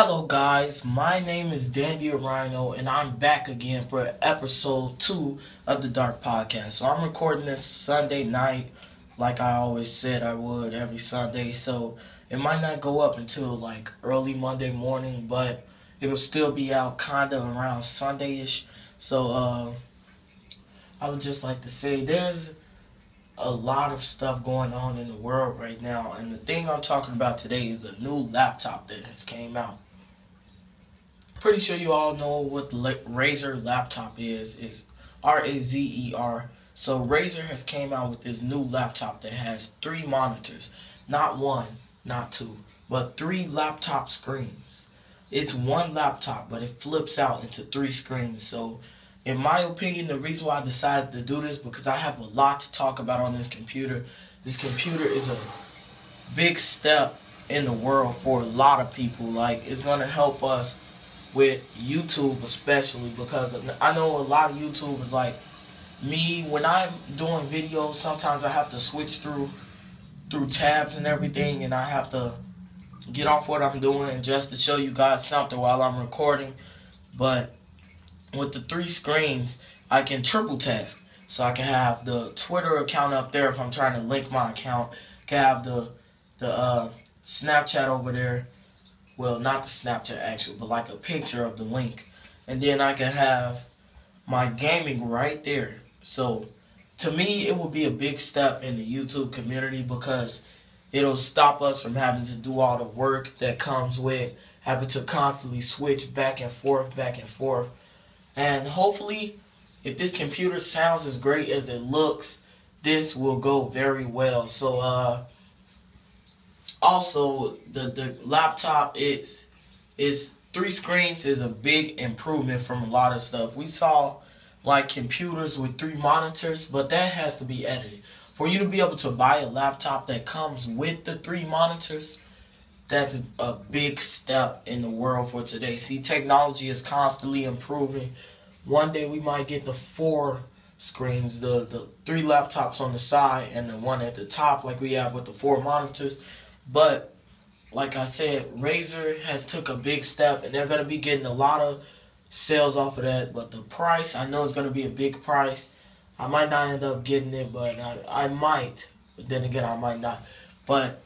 Hello guys, my name is Dandy Rhino and I'm back again for episode 2 of the Dark Podcast. So I'm recording this Sunday night like I always said I would every Sunday. So it might not go up until like early Monday morning, but it'll still be out kind of around Sunday-ish. So uh, I would just like to say there's a lot of stuff going on in the world right now and the thing I'm talking about today is a new laptop that has came out. Pretty sure you all know what Razer laptop is. Is R-A-Z-E-R. So Razer has came out with this new laptop that has three monitors. Not one, not two, but three laptop screens. It's one laptop, but it flips out into three screens. So in my opinion, the reason why I decided to do this because I have a lot to talk about on this computer. This computer is a big step in the world for a lot of people. Like it's gonna help us with YouTube especially because I know a lot of YouTubers like me when I'm doing videos sometimes I have to switch through through tabs and everything and I have to get off what I'm doing just to show you guys something while I'm recording but with the three screens, I can triple task. So I can have the Twitter account up there if I'm trying to link my account. I can have the the uh, Snapchat over there. Well, not the Snapchat actually, but like a picture of the link. And then I can have my gaming right there. So to me, it will be a big step in the YouTube community because it'll stop us from having to do all the work that comes with having to constantly switch back and forth, back and forth and hopefully, if this computer sounds as great as it looks, this will go very well. So, uh, also the the laptop is is three screens is a big improvement from a lot of stuff. We saw like computers with three monitors, but that has to be edited. For you to be able to buy a laptop that comes with the three monitors, that's a big step in the world for today. See, technology is constantly improving. One day we might get the four screens, the, the three laptops on the side and the one at the top like we have with the four monitors. But like I said, Razer has took a big step and they're to be getting a lot of sales off of that. But the price, I know it's to be a big price. I might not end up getting it, but I, I might. But then again, I might not. But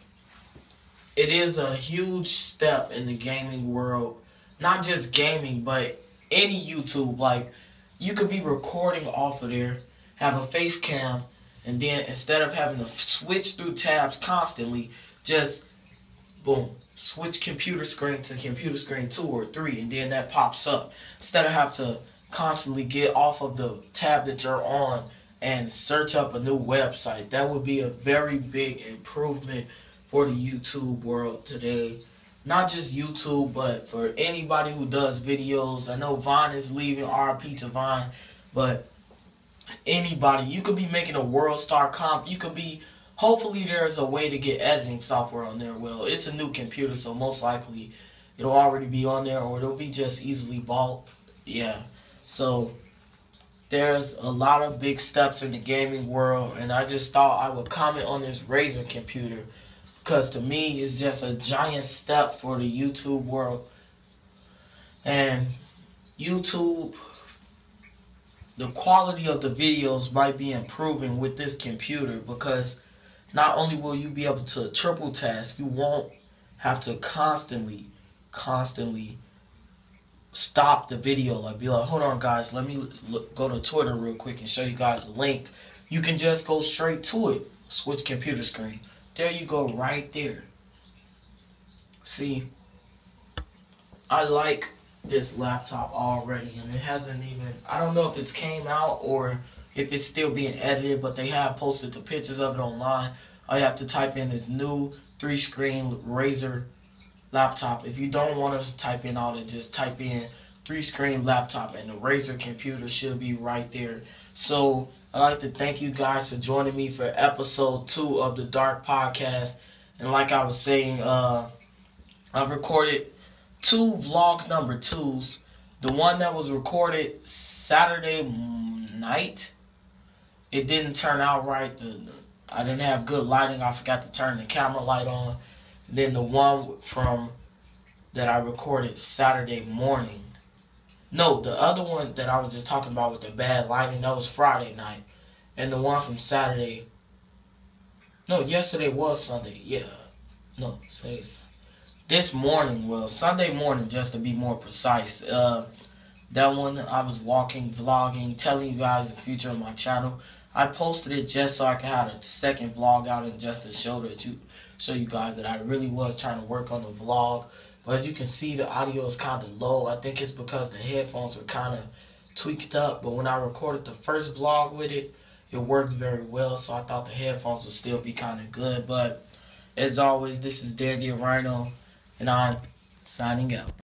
it is a huge step in the gaming world. Not just gaming, but any YouTube. Like, you could be recording off of there, have a face cam, and then instead of having to switch through tabs constantly, just boom, switch computer screen to computer screen two or three, and then that pops up. Instead of have to constantly get off of the tab that you're on and search up a new website. That would be a very big improvement for the YouTube world today. Not just YouTube, but for anybody who does videos. I know Vine is leaving RIP to Vine, but anybody, you could be making a world star comp. You could be, hopefully there's a way to get editing software on there. Well, it's a new computer, so most likely it'll already be on there or it'll be just easily bought. Yeah. So there's a lot of big steps in the gaming world, and I just thought I would comment on this Razer computer because to me, it's just a giant step for the YouTube world. And YouTube, the quality of the videos might be improving with this computer because not only will you be able to triple task, you won't have to constantly, constantly stop the video. Like, be like, hold on, guys, let me go to Twitter real quick and show you guys the link. You can just go straight to it. Switch computer screen. There you go, right there. See, I like this laptop already, and it hasn't even, I don't know if it's came out or if it's still being edited, but they have posted the pictures of it online. All you have to type in is new three-screen Razer laptop. If you don't want us to type in all that, just type in three-screen laptop, and the Razer computer should be right there. So I'd like to thank you guys for joining me for episode two of the Dark Podcast. And like I was saying, uh, I've recorded two vlog number twos. The one that was recorded Saturday night, it didn't turn out right. The, the, I didn't have good lighting. I forgot to turn the camera light on. Then the one from that I recorded Saturday morning. No, the other one that I was just talking about with the bad lighting, that was Friday night. And the one from Saturday. No, yesterday was Sunday. Yeah. No, this morning, well, Sunday morning, just to be more precise. Uh, that one, I was walking, vlogging, telling you guys the future of my channel. I posted it just so I could have a second vlog out and just to show that you, show you guys that I really was trying to work on the vlog. But as you can see, the audio is kind of low. I think it's because the headphones were kind of tweaked up. But when I recorded the first vlog with it, it worked very well. So I thought the headphones would still be kind of good. But as always, this is Dandy Rhino, and I'm signing out.